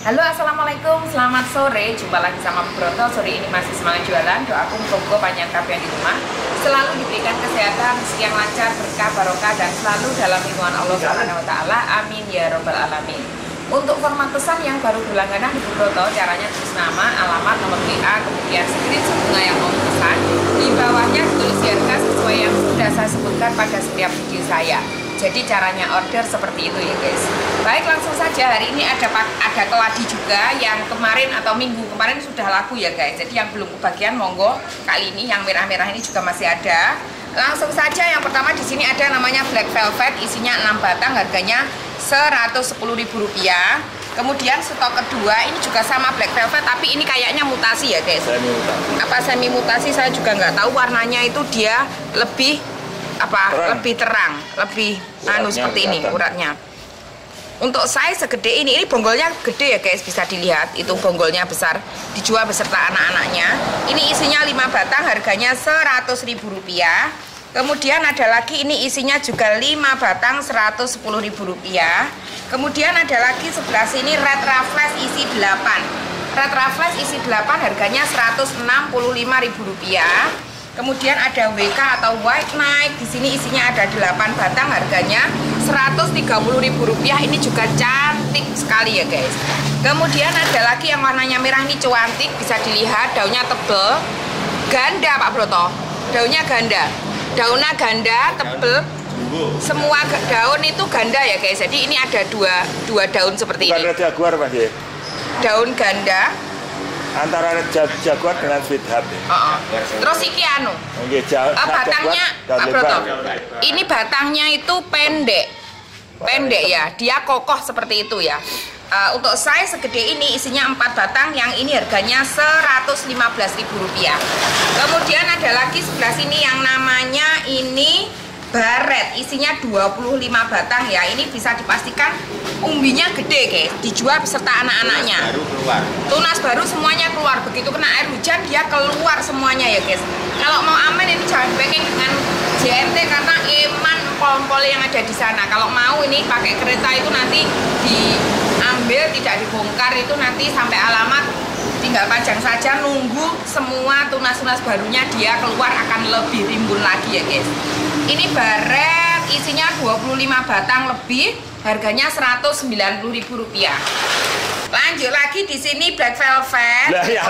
Halo assalamualaikum. Selamat sore. Jumpa lagi sama Broto. Sore ini masih semangat jualan. Doaku moga panjang kabeh di rumah. Selalu diberikan kesehatan. Rezeki lancar berkah barokah dan selalu dalam lindungan Allah Taala. Amin ya robbal alamin. Untuk format pesan yang baru berlangganan di Broto caranya tulis nama alamat nomor WA kemudian screenshot bunga yang mau pesan. Di bawahnya tulis harga sesuai yang sudah saya sebutkan pada setiap video saya jadi caranya order seperti itu ya guys. Baik langsung saja hari ini ada ada keladi juga yang kemarin atau minggu kemarin sudah laku ya guys. Jadi yang belum kebagian monggo kali ini yang merah-merah ini juga masih ada. Langsung saja yang pertama di sini ada namanya black velvet isinya 6 batang harganya Rp110.000. Kemudian stok kedua ini juga sama black velvet tapi ini kayaknya mutasi ya guys. Semi mutasi. Apa semi mutasi saya juga nggak tahu warnanya itu dia lebih apa terang. lebih terang, lebih uratnya anu seperti ini uratnya. Untuk size segede ini, ini bonggolnya gede ya guys, bisa dilihat. Itu bonggolnya besar, dijual beserta anak-anaknya. Ini isinya 5 batang, harganya Rp100.000. Kemudian ada lagi ini isinya juga 5 batang Rp110.000. Kemudian ada lagi sebelah sini Red Raffles isi 8. Red Raffles isi 8 harganya Rp165.000. Kemudian ada WK atau White Night. Di sini isinya ada 8 batang, harganya Rp130.000. Ini juga cantik sekali ya, guys. Kemudian ada lagi yang warnanya merah ini cantik, bisa dilihat daunnya tebel. Ganda, Pak Broto. Daunnya ganda. Daunnya ganda, tebel. Semua daun itu ganda ya, guys. Jadi ini ada dua dua daun seperti Bukan ini. Mas ya? Daun ganda, antara jaguar dengan sweet heart ya. Uh -uh. Terus iki anu. Okay, uh, batangnya Pak Broto. Ini batangnya itu pendek. Pendek ya. Dia kokoh seperti itu ya. Uh, untuk size segede ini isinya 4 batang yang ini harganya Rp115.000. Kemudian ada lagi sebelah sini yang namanya baret. Isinya 25 batang ya. Ini bisa dipastikan umbinya gede guys. Dijual beserta anak-anaknya. Baru keluar. Tunas baru semuanya keluar. Begitu kena air hujan dia keluar semuanya ya guys. Kalau mau aman ini jangan packing dengan JMT karena eman pol-pol yang ada di sana. Kalau mau ini pakai kereta itu nanti diambil tidak dibongkar. Itu nanti sampai alamat tinggal panjang saja nunggu semua tunas-tunas barunya dia keluar akan lebih rimbun lagi ya guys. Ini baret isinya 25 batang lebih, harganya Rp190.000. Lanjut lagi di sini black velvet. Lah ya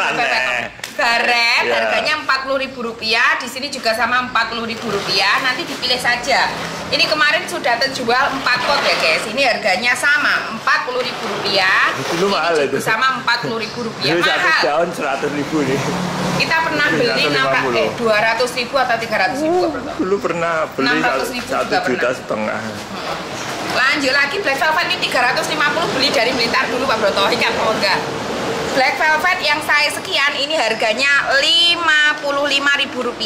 Baret ya. harganya Rp40.000. Di sini juga sama Rp40.000. Nanti dipilih saja. Ini kemarin sudah terjual 4 pot ya guys. Ini harganya sama Rp40.000. Itu mahal itu. Sama Rp40.000. Ini satu daun Rp100.000 nih kita pernah beli eh, dua ratus ribu atau tiga ratus ribu oh, dulu pernah beli satu juta setengah lanjut lagi black velvet ini 350 beli dari Blitar dulu Pak Broto. Ingat oh enggak? Black velvet yang saya sekian ini harganya Rp55.000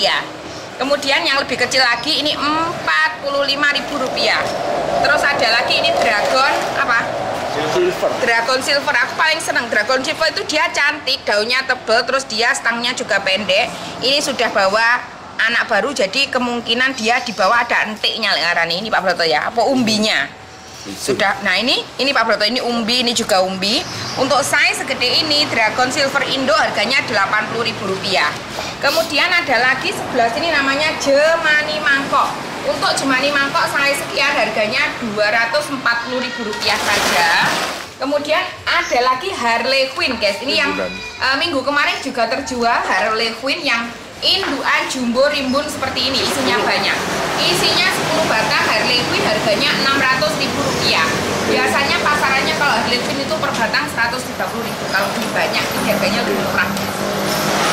kemudian yang lebih kecil lagi ini Rp45.000 terus ada lagi ini dragon apa? Silver. Dragon silver. Aku paling seneng dragon silver itu dia cantik daunnya tebel terus dia stangnya juga pendek. Ini sudah bawa anak baru jadi kemungkinan dia di bawah ada entiknya ngarani. Ini Pak Broto ya apa umbinya? Sudah. Nah ini ini Pak Broto ini umbi ini juga umbi. Untuk size segede ini dragon silver indo harganya Rp80.000 kemudian ada lagi sebelah sini namanya jemani mangkok. Untuk jemani mangkok saya sekian harganya Rp240.000 saja. Kemudian ada lagi Harley Quinn guys. Ini yang uh, minggu kemarin juga terjual Harley Quinn yang induan jumbo rimbun seperti ini. Isinya banyak. Isinya 10 batang Harley Quinn harganya Rp600.000. Biasanya pasarannya kalau Harley Quinn itu per batang Rp130.000. Kalau lebih banyak ini harganya lebih murah.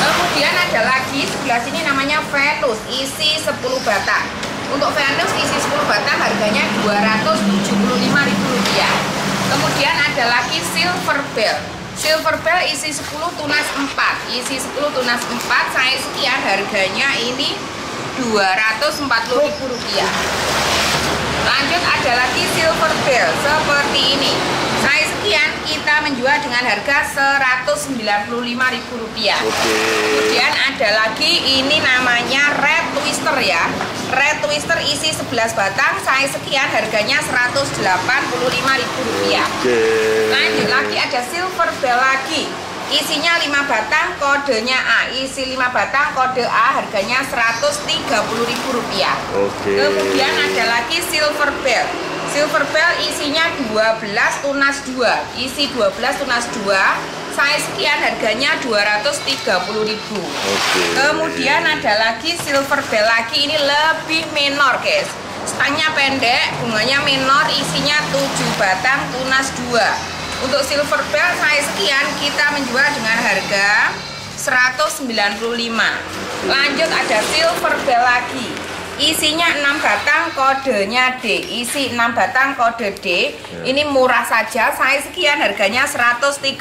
Kemudian ada lagi sebelah sini namanya Venus isi 10 batang. Untuk Venus isi 10 batang harganya Rp275.000. Kemudian ada lagi Silver Bell. Silver Bell isi 10 tunas 4. Isi 10 tunas 4 saya sekian harganya ini Rp240.000. Lanjut ada lagi Silver Bell seperti ini. Saya sekian kita menjual dengan harga Rp195.000 Oke. Kemudian ada lagi ini namanya red twister ya. Red twister isi 11 batang Saya sekian harganya Rp185.000 Oke. Lanjut lagi ada silver bell lagi. Isinya 5 batang kodenya A. Isi 5 batang kode A harganya Rp130.000 Oke. Kemudian ada lagi silver bell Silver bell isinya 12 tunas 2 Isi 12 tunas 2 Saya sekian harganya 230.000 Oke. Kemudian ada lagi silver bell lagi Ini lebih menor guys. Stangnya pendek, bunganya menor Isinya 7 batang tunas 2 Untuk silver bell saya sekian Kita menjual dengan harga 195 Lanjut ada silver bell lagi Isinya 6 batang kodenya D. Isi 6 batang kode D. Ini murah saja Saya sekian harganya 130.000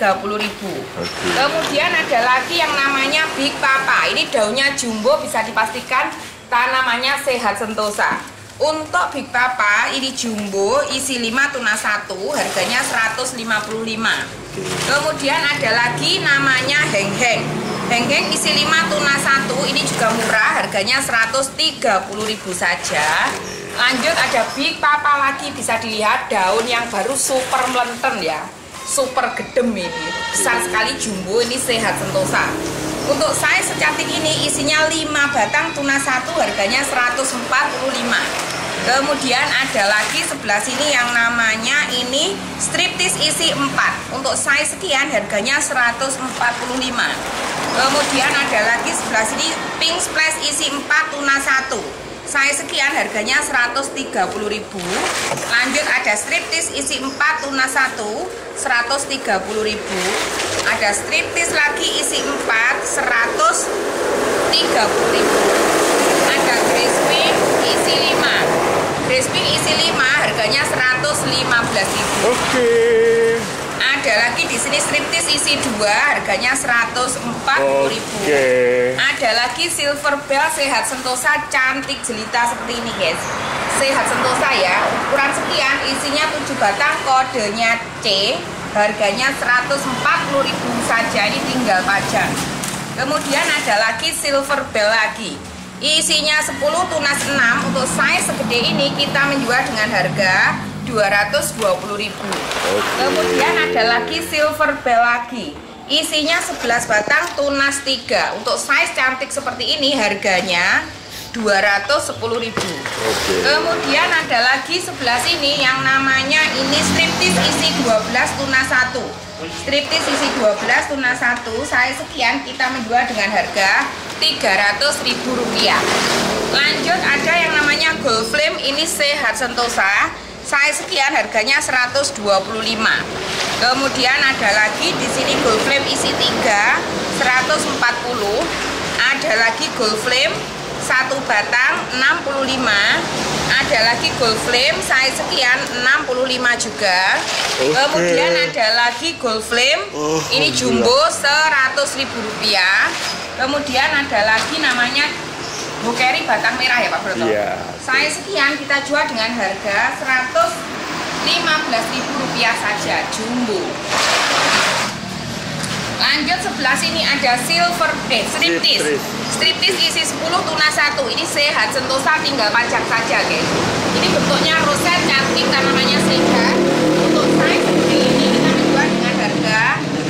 Kemudian ada lagi yang namanya Big Papa. Ini daunnya jumbo bisa dipastikan tanamannya sehat sentosa. Untuk Big Papa ini jumbo isi 5 tunas 1 harganya 155 Kemudian ada lagi namanya Heng Heng Heng-heng isi 5 tuna 1 ini juga murah harganya 130.000 saja. Lanjut ada big papa lagi. Bisa dilihat daun yang baru super melenten ya. Super gedem ini. Besar sekali jumbo ini sehat sentosa. Untuk size secantik ini isinya 5 batang tuna 1 harganya 145 Kemudian ada lagi sebelah sini yang namanya ini striptis isi 4 Untuk size sekian harganya 145 Kemudian ada lagi sebelah sini pink splash isi 4 tuna 1 Size sekian harganya 130.000 Lanjut ada striptis isi 4 tuna 1 130.000 Ada striptis lagi isi 4 130.000 ada crispy isi 5 crispy isi 5 harganya 115.000 Oke. Ada lagi di sini striptis isi 2 harganya 140.000 Oke. ada lagi silver bell sehat sentosa cantik jelita seperti ini guys. Sehat sentosa ya. Ukuran sekian isinya 7 batang kodenya C harganya 140.000 saja ini tinggal pajak. Kemudian ada lagi silver bell lagi. Isinya 10 tunas 6 untuk size segede ini kita menjual dengan harga 220.000. Kemudian ada lagi silver bell lagi. Isinya 11 batang tunas 3. Untuk size cantik seperti ini harganya 210.000. Kemudian ada lagi sebelah sini yang namanya ini striptis isi 12 tunas 1 striptis isi 12 tunas 1 saya sekian kita menjual dengan harga Rp300.000 lanjut ada yang namanya gold flame ini sehat sentosa saya sekian harganya 125 kemudian ada lagi di sini gold flame isi 3 140 ada lagi gold flame satu batang 65 ada lagi gold flame size sekian 65 juga. Okay. kemudian ada lagi gold flame oh, ini jumbo 100 ribu rupiah. Kemudian ada lagi namanya bukeri batang merah ya Pak Broto? Yeah. size sekian kita jual dengan harga 115 ribu rupiah saja jumbo. Lanjut sebelah sini ada silver eh striptis striptis isi 10 tuna satu. Ini sehat sentosa tinggal panjang saja guys ini bentuknya roset cantik tanamannya sehat untuk size seperti ini kita menjual dengan harga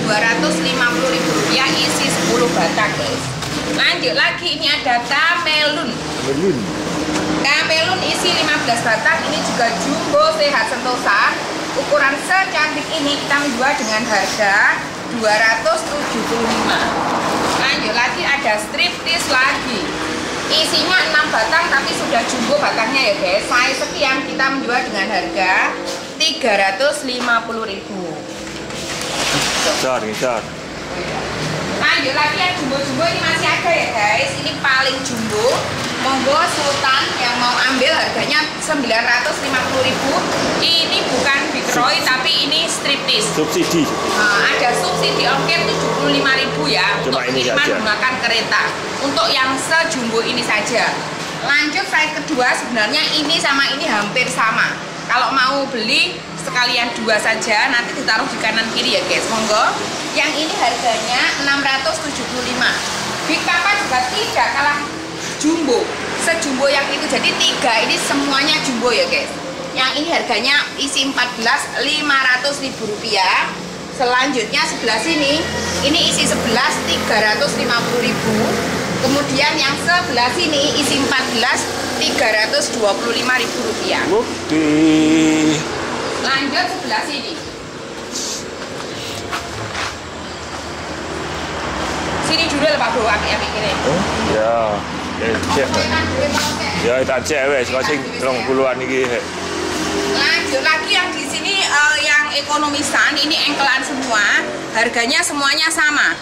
250 ribu rupiah isi 10 batang guys lanjut lagi ini ada kamelun. Kamelun. Kamelun isi 15 batang ini juga jumbo sehat sentosa. Ukuran secantik ini kita menjual dengan harga 275 lanjut lagi ada striptis lagi. Isinya 6 batang tapi sudah jumbo batangnya ya guys. Saya sekian kita menjual dengan harga 350.000 besar besar lanjut lagi yang jumbo-jumbo ini masih ada ya guys. Ini paling jumbo. Monggo sultan yang mau ambil harganya 950.000 ini bukan big roy tapi ini striptis. Subsidi. Nah, ada subsidi. Ongkir 75.000 ya Cuma untuk ini saja. menggunakan kereta. Untuk yang sejumbo ini saja. Lanjut size kedua sebenarnya ini sama ini hampir sama. Kalau mau beli sekalian dua saja, nanti ditaruh di kanan kiri ya guys. Monggo. Yang ini harganya 675. Big Papa juga tidak kalah jumbo. Sejumbo yang itu jadi tiga ini semuanya jumbo ya guys. Yang ini harganya isi 14 500 ribu rupiah. Selanjutnya sebelah sini ini isi 11 350 ribu. Kemudian yang sebelah sini isi 14 325 ribu rupiah. Oke. Lanjut sebelah sini. Sini dulu lah Pak Bro, ya pikirin. Oh, ya. Eh, cek. Ya, tak cek wes, sing rong puluhan iki. Hek. Lanjut lagi yang di sini eh, yang ekonomisan ini engkelan semua, harganya semuanya sama.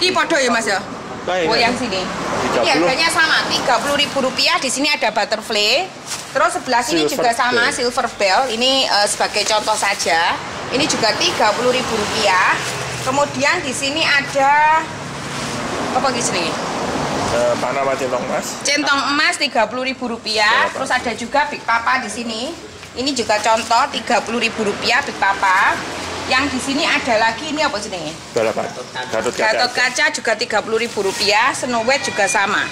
Di podo ya Mas ya? Oh yang sini. Ini 30. harganya sama, Rp30.000 rupiah. Di sini ada butterfly. Terus sebelah sini Silver juga sama bell. silver bell. Ini eh, sebagai contoh saja. Ini juga Rp30.000 rupiah. Kemudian di sini ada apa di sini? Eh, Panama centong mas. Centong emas Rp30.000 rupiah. Berapa? Terus ada juga Big Papa di sini. Ini juga contoh Rp30.000 rupiah Big Papa. Yang di sini ada lagi ini apa jenenge? Berapa? Gatot Gatot kaca. kaca juga Rp30.000 rupiah, Snow White juga sama.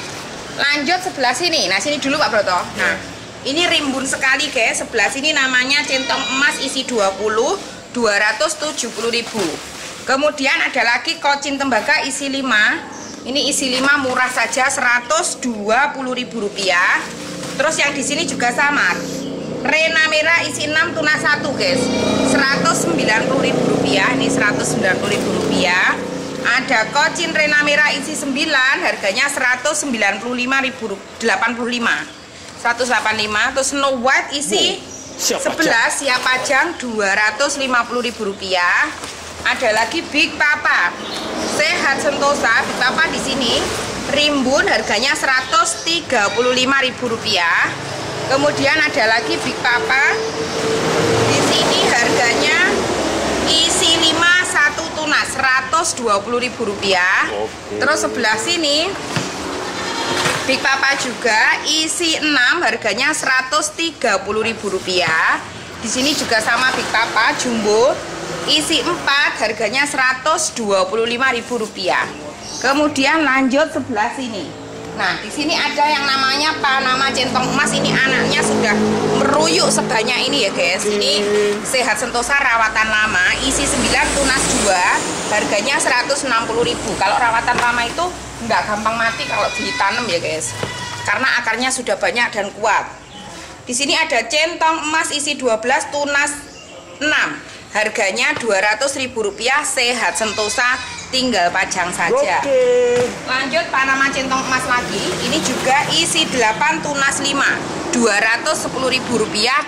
Lanjut sebelah sini. Nah, sini dulu Pak Broto. Nah, ini rimbun sekali guys. Sebelah sini namanya centong emas isi 20 270.000. Kemudian ada lagi kocin tembaga isi 5. Ini isi 5 murah saja Rp120.000 rupiah. Terus yang di sini juga sama. Rena merah isi 6 tuna 1 guys. Rp190.000 rupiah. Ini Rp190.000 rupiah. Ada kocin Rena merah isi 9 harganya Rp195.085. 185 terus Snow White isi Siap 11 siap pajang Rp250.000 rupiah. Ada lagi Big Papa. Sehat Sentosa Big Papa di sini rimbun harganya Rp135.000 rupiah. Kemudian ada lagi Big Papa. Di sini harganya isi 5 satu tunas Rp120.000 rupiah. Oke. Terus sebelah sini Big Papa juga isi 6 harganya Rp130.000. Di sini juga sama Big Papa jumbo isi 4 harganya Rp125.000. Kemudian lanjut sebelah sini. Nah, di sini ada yang namanya Panama centong emas ini anaknya sudah meruyuk sebanyak ini ya, guys. Ini sehat sentosa rawatan lama, isi 9 tunas 2, harganya 160.000. Kalau rawatan lama itu nggak gampang mati kalau ditanam ya, guys. Karena akarnya sudah banyak dan kuat. Di sini ada centong emas isi 12 tunas 6. Harganya Rp200.000 sehat sentosa tinggal pajang saja. Oke. Lanjut Panama centong emas lagi. Ini juga isi 8 tunas 5. Rp210.000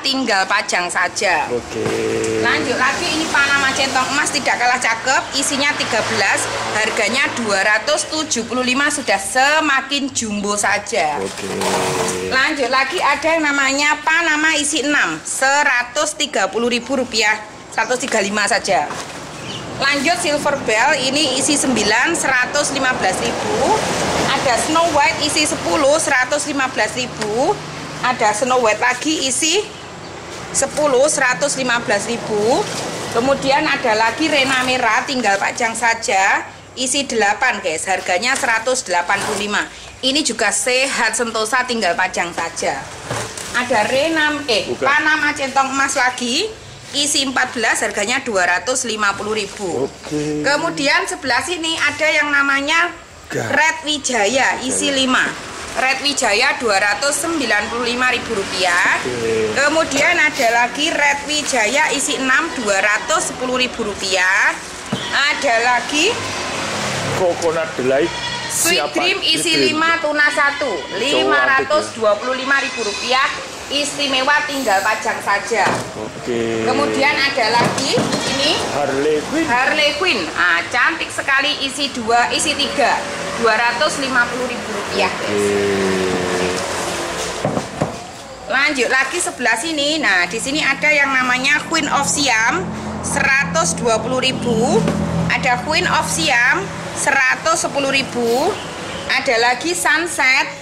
tinggal pajang saja. Oke. Lanjut lagi ini Panama centong emas tidak kalah cakep, isinya 13, harganya 275 sudah semakin jumbo saja. Oke. Lanjut lagi ada yang namanya Panama isi 6, Rp130.000, 135 saja. Lanjut Silver Bell ini isi 9 115.000. Ada Snow White isi 10 115.000. Ada Snow White lagi isi 10 115.000. Kemudian ada lagi Rena merah tinggal pajang saja isi 8 guys. Harganya 185. Ini juga sehat sentosa tinggal pajang saja. Ada Rena eh Bukan. Panama centong emas lagi isi 14 harganya 250.000. Oke. Kemudian sebelah sini ada yang namanya Gah. Red Wijaya isi 5. Red Wijaya Rp295.000. Oke. Kemudian ada lagi Red Wijaya isi 6 Rp210.000. Ada lagi Coconut Delight. Sweet Siapa? Dream isi Dream. 5 tuna 1 Rp525.000. Istimewa tinggal pajang saja. Oke. Kemudian ada lagi ini Harley Quinn. Harley Quinn. Ah, cantik sekali isi 2, isi 3. Rp250.000 guys. Lanjut lagi sebelah sini. Nah, di sini ada yang namanya Queen of Siam 120.000. Ada Queen of Siam 110.000. Ada lagi Sunset.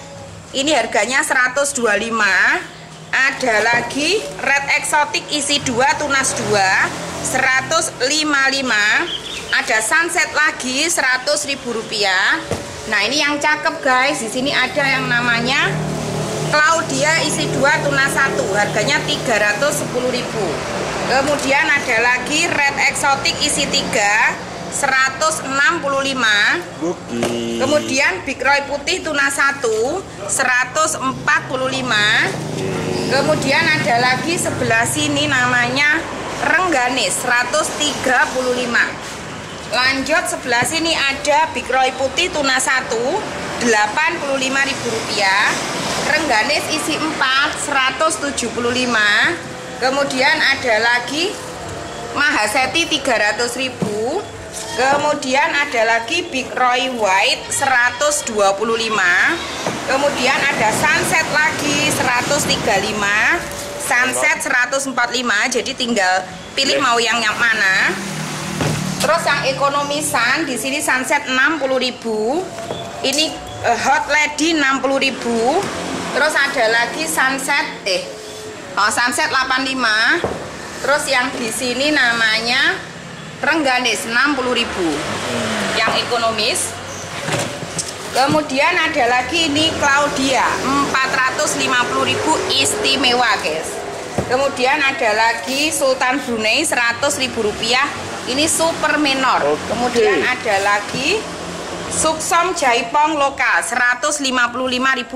Ini harganya 125. Ada lagi red exotic isi 2 tunas 2 155 ada sunset lagi 100 ribu rupiah. Nah ini yang cakep guys. Di sini ada yang namanya Claudia isi 2 tunas 1 harganya 310 ribu. Kemudian ada lagi red exotic isi 3 165 Buki. kemudian big roy putih tuna 1 145 kemudian ada lagi sebelah sini namanya rengganis 135 lanjut sebelah sini ada big roy putih tuna 1 Rp85.000 rengganis isi 4 175 kemudian ada lagi mahaseti 300.000 kemudian ada lagi Big Roy White 125 kemudian ada Sunset lagi 135 Sunset 145 jadi tinggal pilih mau yang yang mana. Terus yang ekonomisan di sini Sunset 60.000 ini uh, Hot Lady 60.000 terus ada lagi Sunset eh oh Sunset 85 terus yang di sini namanya Rengganis 60.000 yang ekonomis kemudian ada lagi ini Claudia 450.000 istimewa guys kemudian ada lagi Sultan Brunei 100.000 rupiah ini super minor okay. kemudian ada lagi Suksom Jaipong lokal 155.000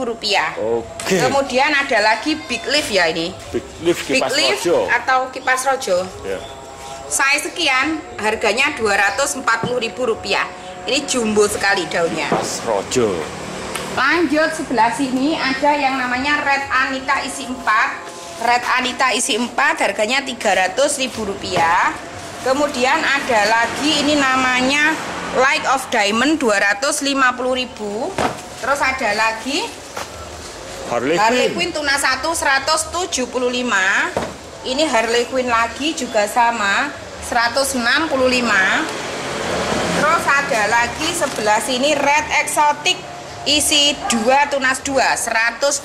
rupiah. Oke. Kemudian ada lagi Big Leaf ya ini. Big Leaf kipas Big Leaf rojo. atau kipas rojo. Yeah saya sekian harganya Rp240.000 ini jumbo sekali daunnya. Mas Rojo. Lanjut sebelah sini ada yang namanya Red Anita isi 4 Red Anita isi 4 harganya Rp300.000 kemudian ada lagi ini namanya Light of Diamond Rp250.000 terus ada lagi Harley, Harley Quinn. Tuna 1 175 ini Harley Quinn lagi juga sama 165 terus ada lagi sebelah sini Red Exotic isi 2 tunas 2 185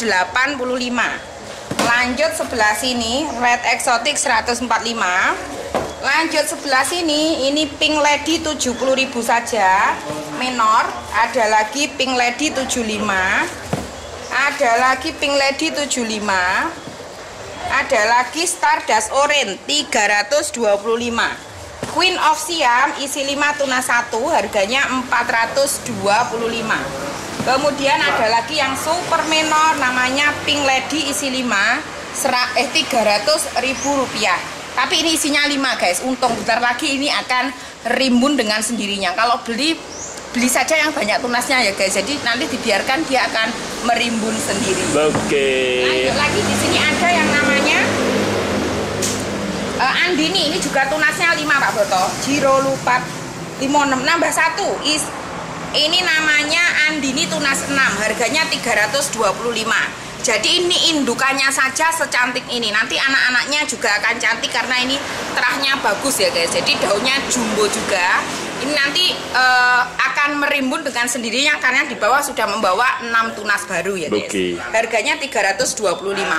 lanjut sebelah sini Red Exotic 145 lanjut sebelah sini ini Pink Lady 70.000 saja. Menor ada lagi Pink Lady 75 ada lagi Pink Lady 75 ada lagi Stardust Orange 325 Queen of Siam isi 5 tuna 1 harganya 425 kemudian ada lagi yang super menor namanya Pink Lady isi 5 serak, eh 300 ribu rupiah. Tapi ini isinya 5 guys. Untung bentar lagi ini akan rimbun dengan sendirinya. Kalau beli beli saja yang banyak tunasnya ya guys. Jadi nanti dibiarkan dia akan merimbun sendiri. Oke. Okay. lagi di sini ada yang namanya uh, Andini ini juga tunasnya 5 Pak Boto Jiro lupa 56 nambah satu is ini namanya Andini tunas 6 harganya 325 jadi ini indukannya saja secantik ini nanti anak-anaknya juga akan cantik karena ini terahnya bagus ya guys jadi daunnya jumbo juga ini nanti uh, akan merimbun dengan sendirinya karena di bawah sudah membawa 6 tunas baru ya guys. Okay. Harganya 325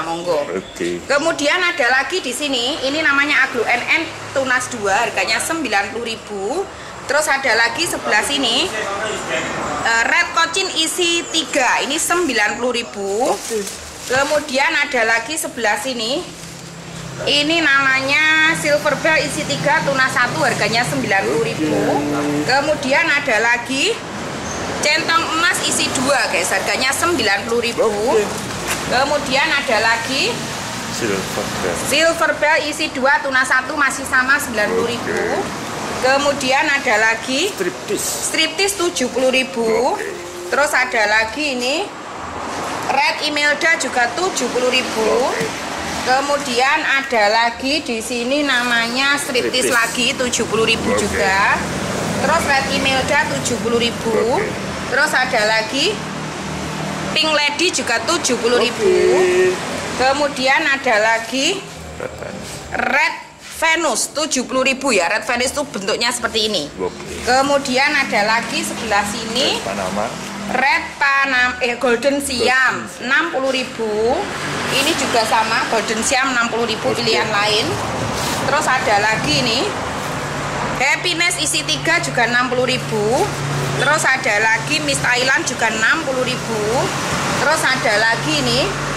monggo. Okay. Kemudian ada lagi di sini ini namanya Aglo NN tunas 2 harganya 90.000. Terus ada lagi sebelah sini uh, Red Cochin isi 3 ini 90.000. Okay. Kemudian ada lagi sebelah sini ini namanya silver bell isi 3 tuna 1 harganya 90.000. Kemudian ada lagi centong emas isi 2 guys, harganya 90.000. Kemudian ada lagi silver bell. Silver bell isi 2 tuna 1 masih sama 90.000. Kemudian ada lagi striptis. Striptis 70.000. Terus ada lagi ini Red Imelda juga 70.000. Kemudian ada lagi di sini namanya striptis lagi 70.000 okay. juga. Terus Red Imelda 70.000. Okay. Terus ada lagi Pink Lady juga 70.000. Okay. Kemudian ada lagi Red Venus 70.000 ya. Red Venus itu bentuknya seperti ini. Okay. Kemudian ada lagi sebelah sini Red Panama. Red Panam eh Golden Siam 60.000 Ini juga sama, Golden Siam 60.000 Oke. pilihan lain. Terus ada lagi nih. Happiness isi 3 juga 60.000. Terus ada lagi Miss Thailand juga 60.000. Terus ada lagi nih.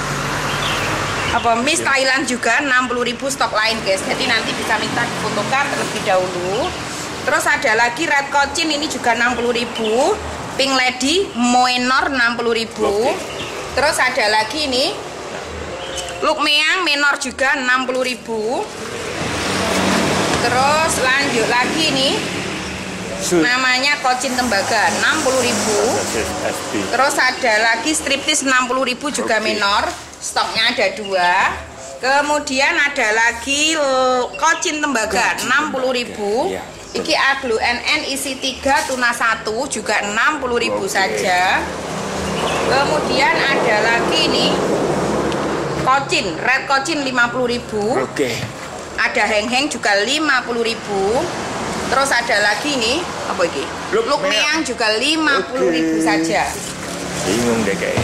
Apa Miss. Thailand juga 60.000 stok lain, guys. Jadi nanti bisa minta difotokan terlebih dahulu. Terus ada lagi Red Cochin ini juga 60.000. Pink Lady Moenor 60.000. Oke. Terus ada lagi nih Look Meang menor juga 60.000. Terus lanjut lagi nih Shoot. namanya Kocin Tembaga 60.000. Basis SB. Terus ada lagi striptis 60.000 juga Oke. menor. Stoknya ada dua. Kemudian ada lagi Kocin Tembaga 60.000. Iya. Iki Aglu NN isi 3 tuna 1 juga 60.000 Oke. saja. Kemudian ada lagi nih Kocin, red kocin 50.000. Oke. Ada heng-heng juga 50.000. Terus ada lagi nih, apa ini? Luk Luk meang. juga 50.000 Oke. saja. Bingung deh kayak.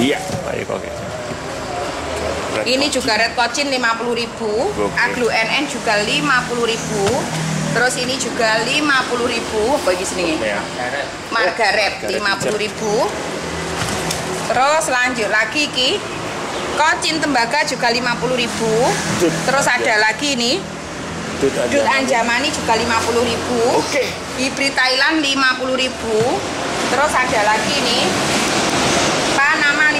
Iya, kok. Red Ini juga red kocin 50.000. Oke. Aglu NN juga 50.000. Terus ini juga 50.000. Apa ini sini? Ya. Margaret Margaret 50.000. Terus lanjut lagi ki. Kocin tembaga juga 50.000. Dut. Terus ada lagi nih, Dut Anjamani juga 50.000. Oke. Hibrid Thailand 50.000. Terus ada lagi nih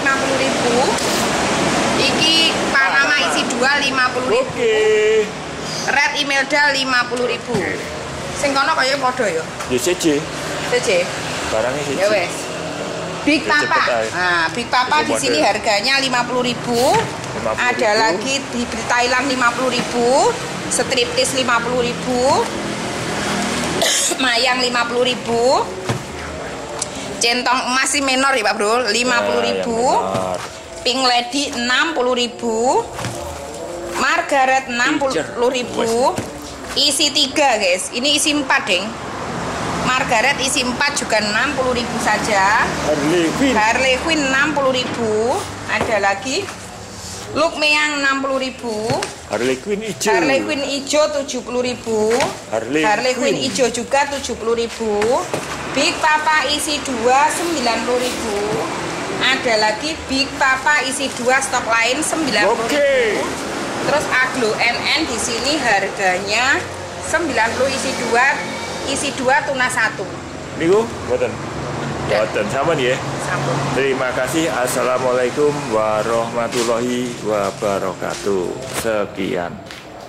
50.000. Iki Panama isi 2 50.000. Oke. Red Imelda 50.000. Sing kono kaya padha ya. Di CC. Cece. Barangnya CC. Ya wes. Big Ya, Papa. Nah, Big Papa di sini harganya 50.000. 50.000. Ada lagi hibrid Thailand 50.000, striptis 50.000. Mayang 50.000. Centong emas sih menor ya Pak Bro, 50.000. Ya, benar. Pink Lady 60.000. Margaret 60.000. Isi 3, guys. Ini isi 4, Deng. Margaret isi 4 juga 60.000 saja. Harley Quinn. Harley Quinn 60.000. Ada lagi. Look Meang 60.000. Harley Quinn hijau. Harley Quinn hijau 70.000. Harley Harley Quinn Quinn. hijau juga 70.000. Big Papa isi 2 90.000. Ada lagi Big Papa isi 2 stok lain 90.000. Oke. Terus Aglo NN di sini harganya 90 isi 2 isi 2 tuna 1. Niku, boten. Boten sama nih ya. Sambung. Terima kasih. Assalamualaikum warahmatullahi wabarakatuh. Sekian.